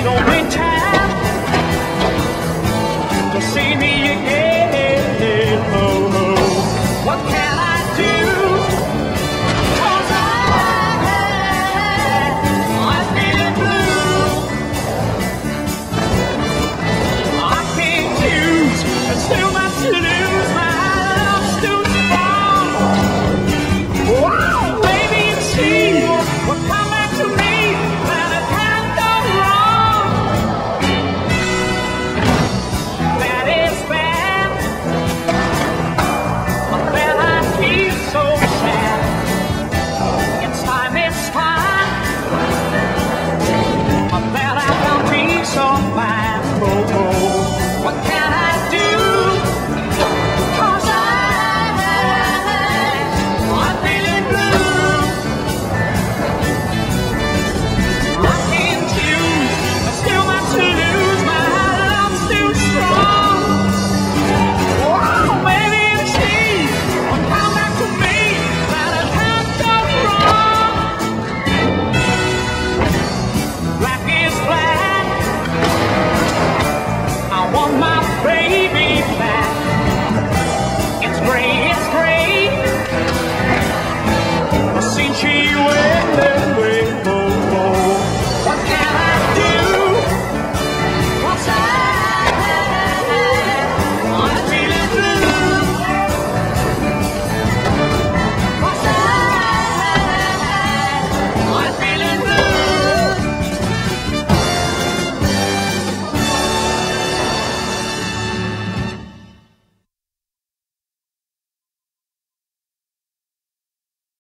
don't maintain.